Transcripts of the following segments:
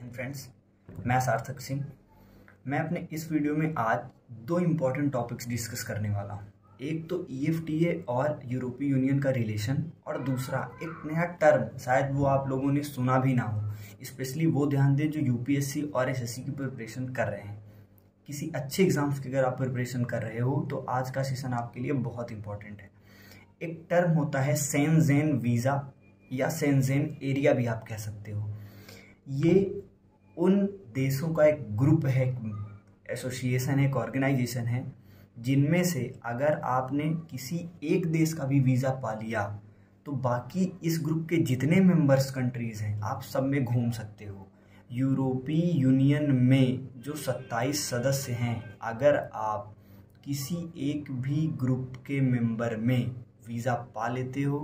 Friends मैं सार्थक सिंह। मैं अपने इस वीडियो में आज दो इंपॉर्टेंट टॉपिक्स डिस्कस करने वाला हूँ। एक तो ईएफटीए और यूरोपीय यूनियन का रिलेशन और दूसरा एक नया टर्म शायद वो आप लोगों ने सुना भी ना हो। स्पेशली वो ध्यान दें जो यूपीएससी और एसएससी की प्रिपरेशन कर रहे हैं। किसी अच्छे एग्ज़ाम्स की अगर आप प्रिपरेशन कर रहे हो तो आज का सेशन आपके लिए बहुत इंपॉर्टेंट है। एक टर्म होता है सेनजेन वीज़ा या सेनजेन एरिया भी आप कह सकते हो। ये उन देशों का एक ग्रुप है एसोसिएशन है एक ऑर्गेनाइजेशन है, जिनमें से अगर आपने किसी एक देश का भी वीज़ा पा लिया तो बाकी इस ग्रुप के जितने मेंबर्स कंट्रीज़ हैं, आप सब में घूम सकते हो। यूरोपीय यूनियन में जो 27 सदस्य हैं, अगर आप किसी एक भी ग्रुप के मेंबर में वीज़ा पा लेते हो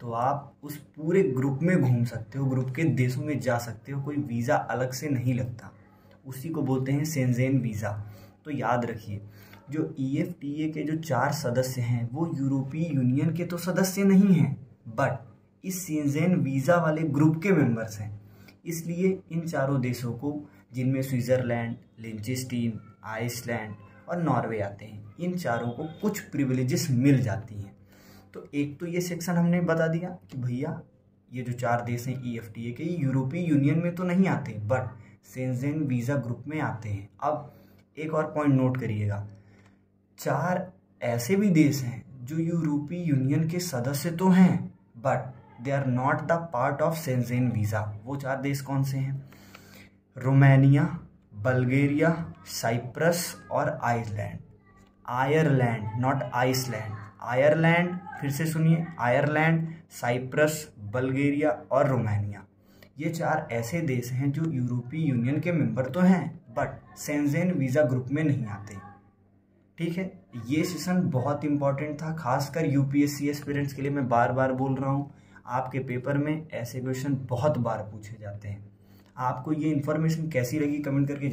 तो आप उस पूरे ग्रुप में घूम सकते हो, ग्रुप के देशों में जा सकते हो, कोई वीज़ा अलग से नहीं लगता। उसी को बोलते हैं सेंजेन वीज़ा। तो याद रखिए, जो ई एफ़ टी ए के जो चार सदस्य हैं, वो यूरोपीय यूनियन के तो सदस्य नहीं हैं बट इस सेंजेन वीज़ा वाले ग्रुप के मेंबर्स हैं। इसलिए इन चारों देशों को, जिनमें स्विट्ज़रलैंड लिंचेस्टीन आइसलैंड और नॉर्वे आते हैं, इन चारों को कुछ प्रिविलेजेस मिल जाती हैं। तो एक तो ये सेक्शन हमने बता दिया कि भैया, ये जो चार देश हैं ई एफ़ टी ए के, ये यूरोपीय यूनियन में तो नहीं आते बट सेंजेन वीज़ा ग्रुप में आते हैं। अब एक और पॉइंट नोट करिएगा। चार ऐसे भी देश हैं जो यूरोपीय यूनियन के सदस्य तो हैं but they are not the part of Schengen visa वो चार देश कौन से हैं? रोमानिया बल्गेरिया साइप्रस और Iceland Ireland not Iceland Ireland, फिर से सुनिए, आयरलैंड, साइप्रस, बल्गेरिया और रोमानिया। ये चार ऐसे देश हैं जो यूरोपीय यूनियन के मेंबर तो हैं बट सेंजेन वीज़ा ग्रुप में नहीं आते। ठीक है, ये सेशन बहुत इंपॉर्टेंट था, खासकर यूपीएससी एस्पिरेंट्स के लिए मैं बार बार बोल रहा हूँ। आपके पेपर में ऐसे क्वेश्चन बहुत बार पूछे जाते हैं। आपको ये इन्फॉर्मेशन कैसी लगी कमेंट करके